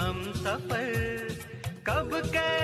हम सफ़र कब कै